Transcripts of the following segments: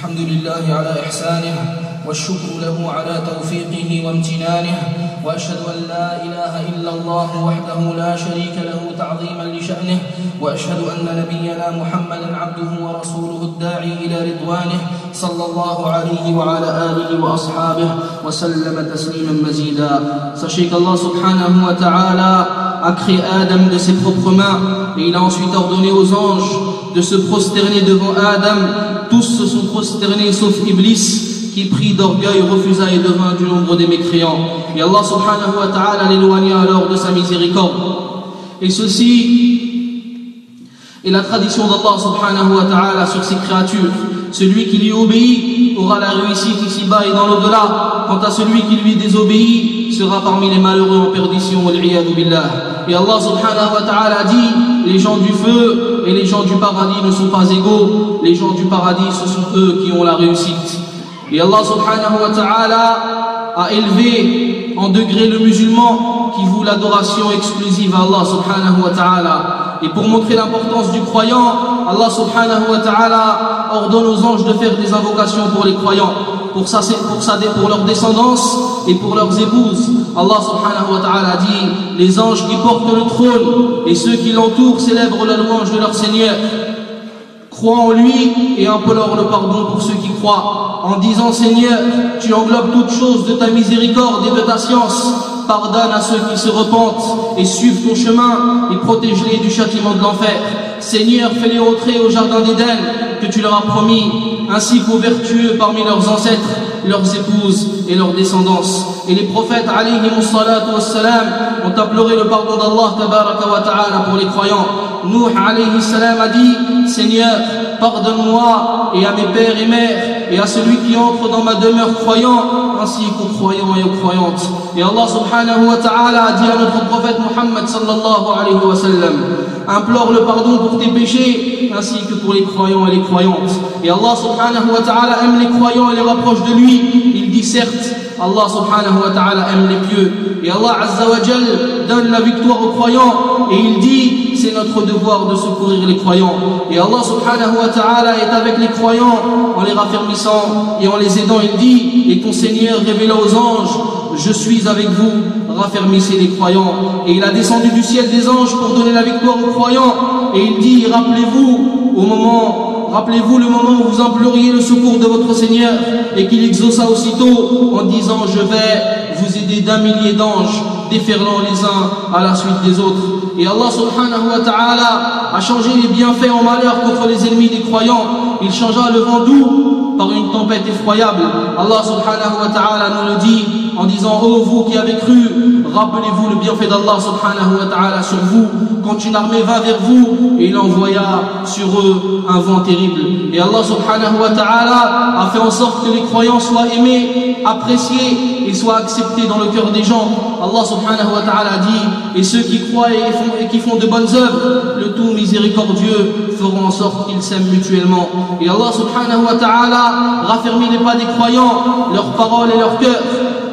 الحمد لله على إحسانه والشكر له على توفيقه وامتنانه وأشهد أن لا إله إلا الله وحده لا شريك له تعظيما لشأنه وأشهد أن نبينا محمدا عبده ورسوله الداعي إلى رضوانه صلى الله عليه وعلى آله وأصحابه وسلم تسليما مزيدا Sachez qu'Allah subhanahu wa ta'ala a créé Adam de ses propres mains et il a ensuite ordonné aux anges de se prosterner devant Adam. Tous se sont prosternés sauf Iblis qui prit d'orgueil, refusa et devint du nombre des mécréants. Et Allah subhanahu wa ta'ala l'éloigna alors de sa miséricorde. Et ceci est la tradition d'Allah subhanahu wa ta'ala sur ses créatures. Celui qui lui obéit aura la réussite ici-bas et dans l'au-delà. Quant à celui qui lui désobéit, sera parmi les malheureux en perdition. Et Allah subhanahu wa ta'ala dit, les gens du feu et les gens du paradis ne sont pas égaux. Les gens du paradis, ce sont eux qui ont la réussite. Et Allah subhanahu wa ta'ala a élevé en degré le musulman qui voue l'adoration exclusive à Allah subhanahu wa ta'ala. Et pour montrer l'importance du croyant, Allah subhanahu wa ta'ala ordonne aux anges de faire des invocations pour les croyants, pour, sa, pour, pour leur descendance et pour leurs épouses. Allah subhanahu wa ta'ala dit, les anges qui portent le trône et ceux qui l'entourent célèbrent la louange de leur Seigneur. Crois en lui et implore le pardon pour ceux qui croient, en disant Seigneur, tu englobes toutes choses de ta miséricorde et de ta science. Pardonne à ceux qui se repentent et suivent ton chemin et protège-les du châtiment de l'enfer. Seigneur, fais-les entrer au jardin d'Éden que tu leur as promis, ainsi qu'aux vertueux parmi leurs ancêtres, leurs épouses et leurs descendance. Et les prophètes, wassalam, ont imploré le pardon d'Allah pour les croyants. Nuh alayhi salam a dit, Seigneur, pardonne-moi et à mes pères et mères et à celui qui entre dans ma demeure croyant ainsi qu'aux croyants et aux croyantes. Et Allah subhanahu wa ta'ala a dit à notre prophète Muhammad sallallahu alayhi wa sallam, implore le pardon pour tes péchés ainsi que pour les croyants et les croyantes. Et Allah subhanahu aime les croyants et les rapproche de lui. Il dit certes, Allah subhanahu aime les pieux. Et Allah azza wa jal donne la victoire aux croyants. Et il dit, c'est notre devoir de secourir les croyants. Et Allah subhanahu wa ta'ala est avec les croyants en les raffermissant et en les aidant. Il dit, et ton Seigneur révéla aux anges, je suis avec vous, raffermissez les croyants. Et il a descendu du ciel des anges pour donner la victoire aux croyants. Et il dit, rappelez-vous au moment Rappelez-vous le moment où vous imploriez le secours de votre Seigneur et qu'il exauça aussitôt en disant Je vais vous aider d'un millier d'anges, déferlant les uns à la suite des autres. Et Allah subhanahu wa ta'ala a changé les bienfaits en malheur contre les ennemis des croyants. Il changea le vent doux par une tempête effroyable. Allah subhanahu wa ta'ala nous le dit en disant Oh vous qui avez cru, rappelez-vous le bienfait d'Allah subhanahu wa ta'ala sur vous quand une armée vint vers vous et il envoya sur eux un vent terrible. Et Allah subhanahu wa ta'ala a fait en sorte que les croyants soient aimés, appréciés et soient acceptés dans le cœur des gens. Allah subhanahu wa ta'ala dit Et ceux qui croient et, qui font de bonnes œuvres, le tout miséricordieux feront en sorte qu'ils s'aiment mutuellement. Et Allah subhanahu wa ta'ala raffermit les pas des croyants, leurs paroles et leurs cœurs.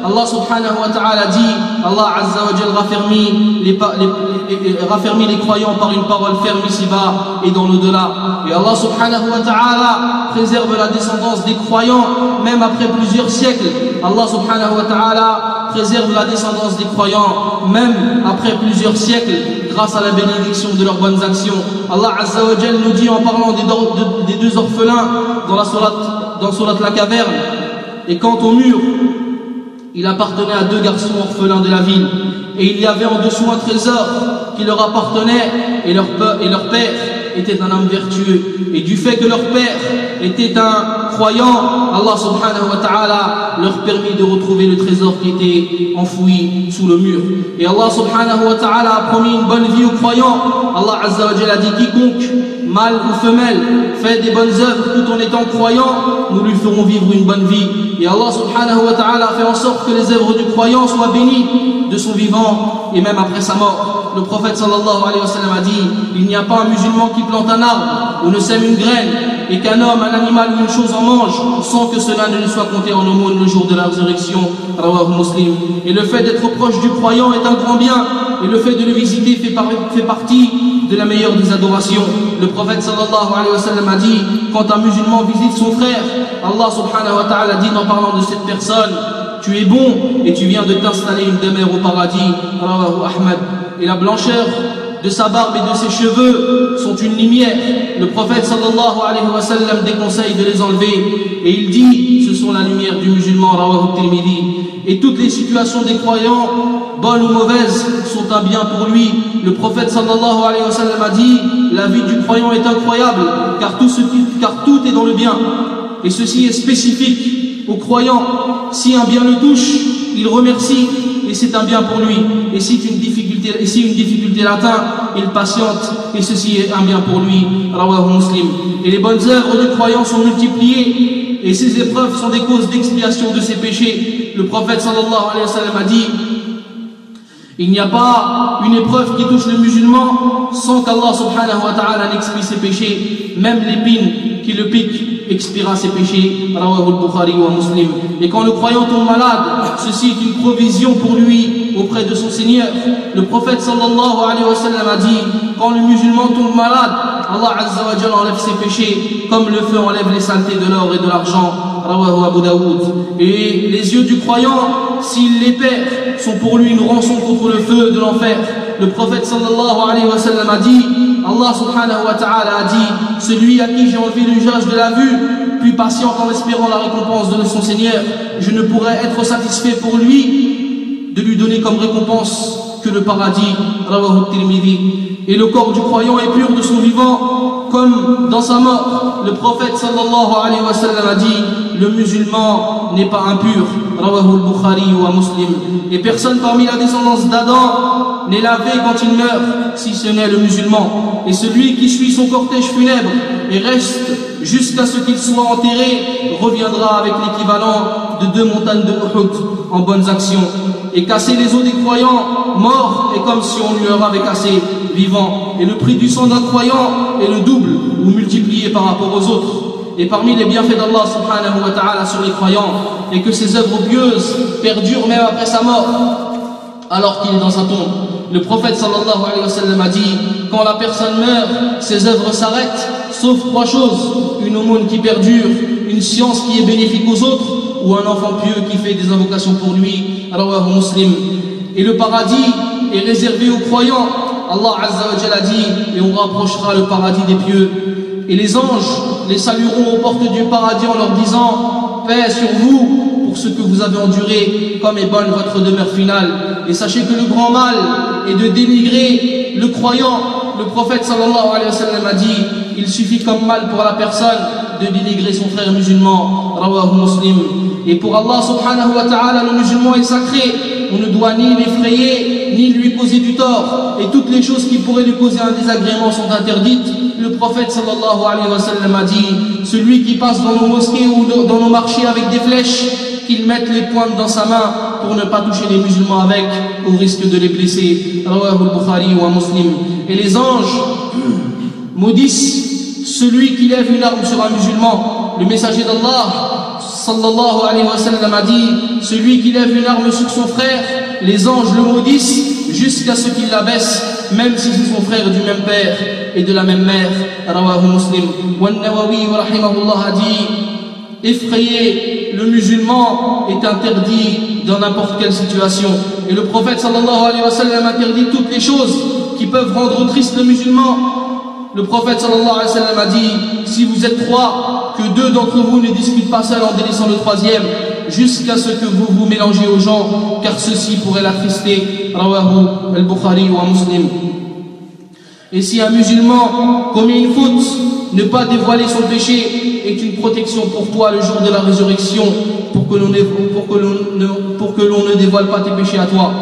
Allah subhanahu wa ta'ala dit, Allah azza wa jal raffermit les, croyants par une parole ferme ici-bas et dans l'au-delà. Et Allah subhanahu wa ta'ala préserve la descendance des croyants même après plusieurs siècles. Allah subhanahu wa ta'ala préserve la descendance des croyants même après plusieurs siècles grâce à la bénédiction de leurs bonnes actions. Allah azza wa nous dit en parlant des, des deux orphelins dans la surat, dans surat la caverne. Et quant au mur, il appartenait à deux garçons orphelins de la ville. Et il y avait en dessous un trésor qui leur appartenait et leur, père était un homme vertueux. Et du fait que leur père était un croyant, Allah subhanahu wa ta'ala leur permit de retrouver le trésor qui était enfoui sous le mur. Et Allah subhanahu wa ta'ala a promis une bonne vie aux croyants. Allah azza wa a dit quiconque, mâle ou femelle, fait des bonnes œuvres tout en étant croyant, nous lui ferons vivre une bonne vie. Et Allah subhanahu wa ta'ala fait en sorte que les œuvres du croyant soient bénies de son vivant et même après sa mort. Le prophète sallallahu alayhi wa sallam a dit Il n'y a pas un musulman qui plante un arbre ou ne sème une graine et qu'un homme, un animal ou une chose en mange sans que cela ne lui soit compté en aumône le jour de la résurrection. Muslim. Et le fait d'être proche du croyant est un grand bien et le fait de le visiter fait, fait partie de la meilleure des adorations. Le prophète sallallahu alayhi wa sallam a dit, quand un musulman visite son frère, Allah subhanahu wa ta'ala dit en parlant de cette personne, tu es bon et tu viens de t'installer une demeure au paradis. Ahmad. Et la blancheur de sa barbe et de ses cheveux sont une lumière. Le prophète sallallahu alayhi wa sallam déconseille de les enlever. Et il dit, ce sont la lumière du musulman. Et toutes les situations des croyants, bonnes ou mauvaises, sont un bien pour lui. Le prophète sallallahu alayhi wa sallam a dit, la vie du croyant est incroyable, car tout, car est dans le bien. Et ceci est spécifique aux croyants. Si un bien le touche, il remercie et c'est un bien pour lui. Et si une difficulté, et si une difficulté l'atteint, il patiente et ceci est un bien pour lui. Rawahu Muslim. Et les bonnes œuvres du croyant sont multipliées et ces épreuves sont des causes d'expiation de ses péchés. Le prophète a dit il n'y a pas une épreuve qui touche le musulman sans qu'Allah subhanahu wa ta'ala n'expie ses péchés. Même l'épine qui le pique expira ses péchés. Bukhari wa Muslim. Et quand le croyant tombe malade, ceci est une provision pour lui auprès de son Seigneur. Le prophète sallallahu alayhi wa sallam a dit quand le musulman tombe malade, Allah azza wa jalla enlève ses péchés comme le feu enlève les saletés de l'or et de l'argent. Rawahu Abu Daoud. Et les yeux du croyant, s'il les perd, sont pour lui une rançon contre le feu de l'enfer. Le prophète sallallahu alayhi wa sallam a dit Allah subhanahu wa ta'ala a dit Celui à qui j'ai enlevé l'usage de la vue, puis patient en espérant la récompense de son Seigneur, je ne pourrais être satisfait pour lui de lui donner comme récompense que le paradis. Et le corps du croyant est pur de son vivant, comme dans sa mort. Le prophète sallallahu alayhi wa sallam a dit Le musulman n'est pas impur. Rawahu al-Bukhari wa Muslim. Et personne parmi la descendance d'Adam n'est lavé quand il meurt, si ce n'est le musulman. Et celui qui suit son cortège funèbre et reste jusqu'à ce qu'il soit enterré reviendra avec l'équivalent de deux montagnes de Uhud en bonnes actions. Et casser les os des croyants morts est comme si on leur avait cassé vivant. Et le prix du sang d'un croyant est le double ou multiplié par rapport aux autres. Et parmi les bienfaits d'Allah subhanahu wa ta'ala sur les croyants, et que ses œuvres pieuses perdurent même après sa mort, alors qu'il est dans sa tombe. Le prophète sallallahu alayhi wa sallam a dit Quand la personne meurt, ses œuvres s'arrêtent, sauf trois choses une aumône qui perdure, une science qui est bénéfique aux autres, ou un enfant pieux qui fait des invocations pour lui. Rawahu Muslim. Et le paradis est réservé aux croyants. Allah Azza wa a dit Et on rapprochera le paradis des pieux. Et les anges les salueront aux portes du paradis en leur disant Paix sur vous pour ce que vous avez enduré, comme est bonne votre demeure finale. Et sachez que le grand mal est de dénigrer le croyant. Le prophète a dit Il suffit comme mal pour la personne de dénigrer son frère musulman. Rawahu Muslim. Et pour Allah subhanahu wa ta'ala, le musulman est sacré. On ne doit ni l'effrayer, ni lui causer du tort. Et toutes les choses qui pourraient lui causer un désagrément sont interdites. Le prophète sallallahu alayhi wa sallam a dit Celui qui passe dans nos mosquées ou dans nos marchés avec des flèches, qu'il mette les pointes dans sa main pour ne pas toucher les musulmans avec, au risque de les blesser. Rawahu al-Bukhari wa Muslim. Et les anges maudissent celui qui lève une arme sur un musulman. Le messager d'Allah, sallallahu alayhi wa sallam, a dit Celui qui lève une arme sur son frère, les anges le maudissent jusqu'à ce qu'il la baisse, même si c'est son frère du même père et de la même mère. Rawahu Muslim. Wa Nawawi, a dit Effrayer le musulman est interdit dans n'importe quelle situation. Et le prophète sallallahu alayhi wa sallam interdit toutes les choses qui peuvent rendre triste le musulman. Le prophète sallallahu alayhi wa sallam a dit Si vous êtes trois, que deux d'entre vous ne discutent pas seuls en délaissant le troisième, jusqu'à ce que vous vous mélangez aux gens, car ceci pourrait l'attrister. Rawahu al-Bukhari wa Muslim. Et si un musulman commet une faute, ne pas dévoiler son péché est une protection pour toi le jour de la résurrection, pour que l'on ne, dévoile pas tes péchés à toi.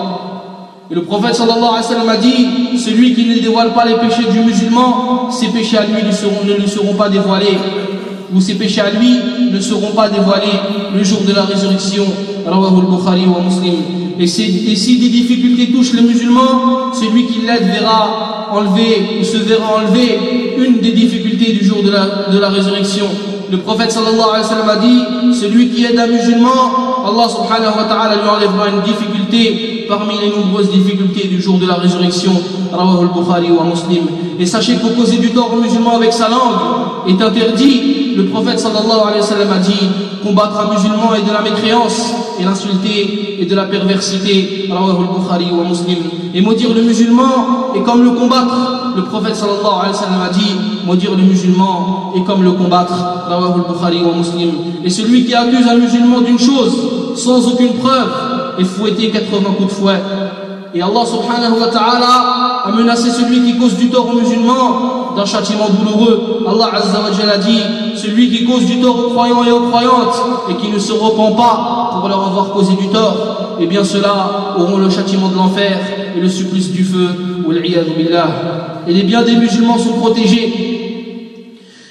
Et le prophète sallallahu alayhi wa sallam a dit Celui qui ne dévoile pas les péchés du musulman, ses péchés à lui ne, ne lui seront pas dévoilés. Ou ses péchés à lui ne seront pas dévoilés le jour de la résurrection. Rawahu al-Bukhari wa. Et, si des difficultés touchent le musulman, celui qui l'aide verra enlever ou se verra enlever une des difficultés du jour de la, de la résurrection. Le prophète sallallahu alayhi wa sallam a dit Celui qui aide un musulman, Allah subhanahu wa ta'ala lui enlèvera une difficulté parmi les nombreuses difficultés du jour de la résurrection. Rawah al-Bukhari wa Muslim. Et sachez que causer du tort aux musulmans avec sa langue est interdit. Le prophète sallallahu alayhi wa sallam a dit combattre un musulman est de la mécréance et l'insulter est de la perversité. Rawah al-Bukhari wa Muslim. Et maudire le musulman est comme le combattre. Le prophète sallallahu alayhi wa sallam a dit maudire le musulman est comme le combattre. Rawah al-Bukhari wa Muslim. Et celui qui accuse un musulman d'une chose sans aucune preuve est fouetté 80 coups de fouet. Et Allah subhanahu wa ta'ala a menacé celui qui cause du tort aux musulmans d'un châtiment douloureux. Allah azza wa jalla a dit celui qui cause du tort aux croyants et aux croyantes et qui ne se repent pas pour leur avoir causé du tort, eh bien ceux-là auront le châtiment de l'enfer et le supplice du feu. Et les biens des musulmans sont protégés.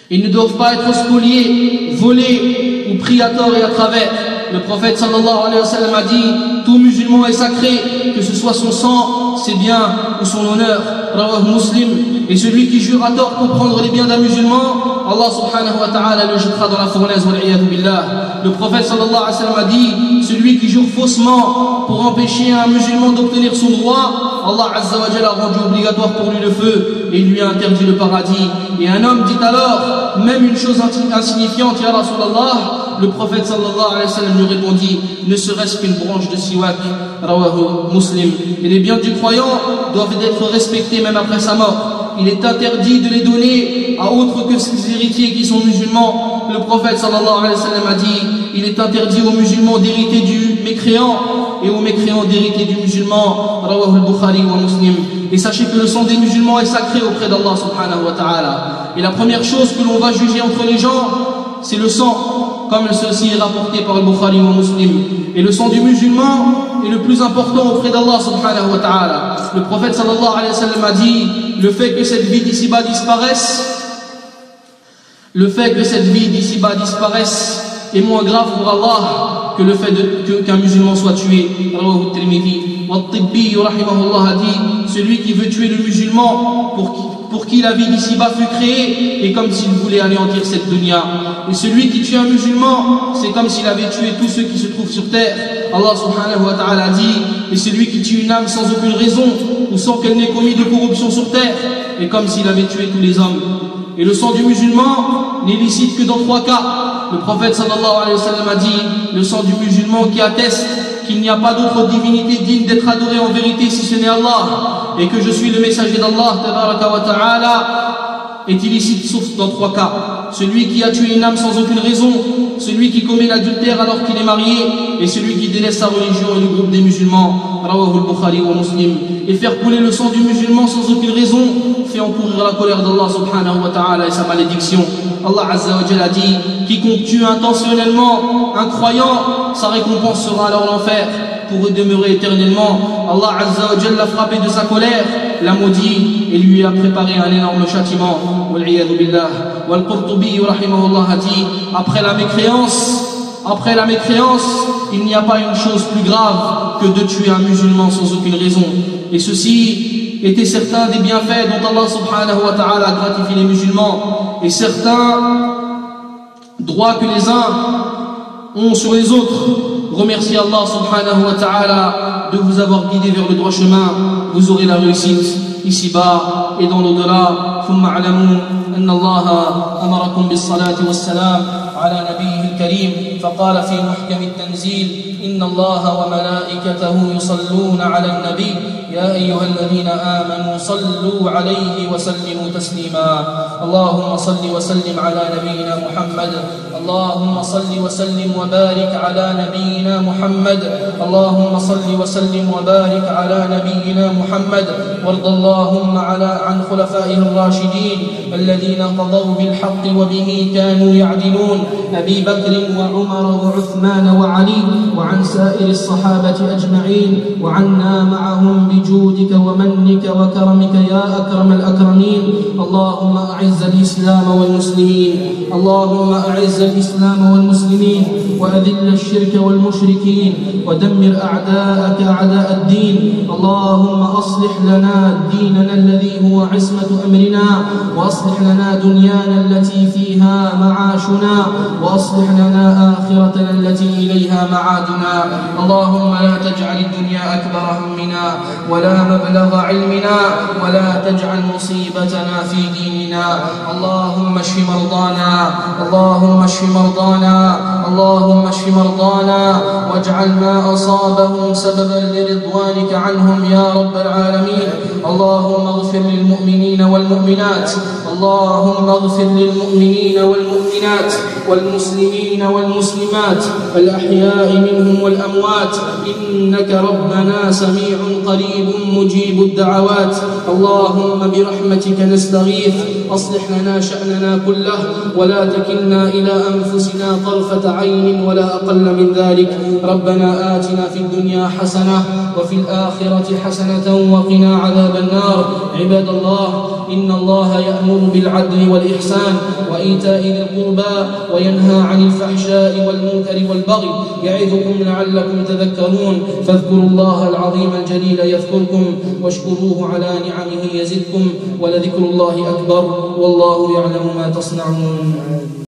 Ils ne doivent pas être spoliés, volés ou pris à tort et à travers. Le prophète sallallahu alayhi wa sallam a dit Tout musulman est sacré, que ce soit son sang, ses biens ou son honneur. Rawah muslim. Et celui qui jure à tort pour prendre les biens d'un musulman, Allah subhanahu wa ta'ala le jettera dans la fournaise. billah. Le prophète sallallahu alayhi wa sallam a dit Celui qui jure faussement pour empêcher un musulman d'obtenir son droit, Allah azza wa a rendu obligatoire pour lui le feu et lui a interdit le paradis. Et un homme dit alors, même une chose insignifiante, Ya Rasulallah, le prophète sallallahu alayhi wa sallam lui répondit ne serait-ce qu'une branche de siwak rawahu muslim et les biens du croyant doivent être respectés même après sa mort il est interdit de les donner à autre que ses héritiers qui sont musulmans. Le prophète sallallahu alayhi wa sallam a dit il est interdit aux musulmans d'hériter du mécréant et aux mécréants d'hériter du musulman. Rawahu al-bukhari wa muslim. Et sachez que le sang des musulmans est sacré auprès d'Allah subhanahu wa ta'ala. Et la première chose que l'on va juger entre les gens c'est le sang comme ceci est rapporté par le Bukhari ou Muslim. Et le sang du musulman est le plus important auprès d'Allah subhanahu wa ta'ala. Le prophète sallallahu alayhi wa sallam a dit le fait que cette vie d'ici-bas disparaisse, le fait que cette vie d'ici-bas disparaisse est moins grave pour Allah que le fait qu'un musulman soit tué. a dit celui qui veut tuer le musulman pour qui pour qui la vie d'ici-bas fut créée, et comme s'il voulait anéantir cette dunya. Et celui qui tue un musulman, c'est comme s'il avait tué tous ceux qui se trouvent sur terre. Allah subhanahu wa ta'ala dit, et celui qui tue une âme sans aucune raison, ou sans qu'elle n'ait commis de corruption sur terre, est comme s'il avait tué tous les hommes. Et le sang du musulman n'est licite que dans trois cas. Le prophète sallallahu alayhi wa sallam a dit, le sang du musulman qui atteste qu'il n'y a pas d'autre divinité digne d'être adorée en vérité si ce n'est Allah, et que je suis le messager d'Allah, est illicite sauf dans trois cas. Celui qui a tué une âme sans aucune raison, celui qui commet l'adultère alors qu'il est marié, et celui qui délaisse sa religion et le groupe des musulmans. Et faire couler le sang du musulman sans aucune raison fait encourir la colère d'Allah subhanahu wa ta'ala et sa malédiction. Allah Azza wa a dit Quiconque tue intentionnellement un croyant, sa récompense sera alors l'enfer pour demeurer éternellement. Allah Azza wa l'a frappé de sa colère, l'a maudit et lui a préparé un énorme châtiment. Wal-Qurtubi a dit Après la mécréance, après la mécréance, il n'y a pas une chose plus grave que de tuer un musulman sans aucune raison. Et ceci était certains des bienfaits dont Allah subhanahu wa ta'ala a gratifié les musulmans et certains droits que les uns ont sur les autres. Remerciez Allah subhanahu wa ta'ala de vous avoir guidé vers le droit chemin. Vous aurez la réussite ici-bas et dans l'au-delà. ثم اعلموا أن الله أمركم بالصلاة والسلام على نبيه الكريم فقال في محكم التنزيل إن الله وملائكته يصلون على النبي يا أيها الذين آمنوا صلوا عليه وسلموا تسليما. اللهم صل وسلم على نبينا محمد اللهم صل وسلم وبارك على نبينا محمد اللهم صل وسلم وبارك على نبينا محمد. وارض اللهم على عن خلفائه الراشدين الذين قضوا بالحق وبه كانوا يعدلون. أبي بكر وعمر وعثمان وعلي وعن سائر الصحابة أجمعين وعنا معهم بجودك ومنك وكرمك يا أكرم الأكرمين. اللهم أعز الإسلام والمسلمين. اللهم أعز الإسلام والمسلمين. وأذل الشرك والمشركين. ودمر أعداءك أعداء الدين. اللهم أصلح لنا ديننا الذي هو عصمة أمرنا. وأصلح لنا دنيانا التي فيها معاشنا. وأصلح لنا آخرتنا التي إليها معادنا. اللهم لا تجعل الدنيا أكبر همنا ولا مبلغ علمنا ولا تجعل مصيبتنا في ديننا. اللهم اشف مرضانا اللهم اشف مرضانا اللهم اشف مرضانا. واجعل ما أصابهم سببا لرضوانك عنهم يا رب العالمين. اللهم اغفر للمؤمنين والمؤمنات. اللهم اغفر للمؤمنين والمؤمنات والمسلمين والمسلمات الأحياء منهم والأموات. إنك ربنا سميع قريب مجيب الدعوات. اللهم برحمتك نستغيث. أصلح لنا شأننا كله. ولا تكلنا إلى أنفسنا طرفة عين ولا أقل من ذلك. ربنا آتنا في الدنيا حسنة وفي الآخرة حسنة وقنا عذاب النار. عباد الله إن الله يأمر بالعدل والإحسان وإيتاء ذي القربى وينهى عن الفحشاء والمنكر والبغي. يعظكم لعلكم تذكرون. فاذكروا الله العظيم الجليل يذكركم واشكروه على نعمه يزدكم ولذكر الله أكبر والله يعلم ما تصنعون.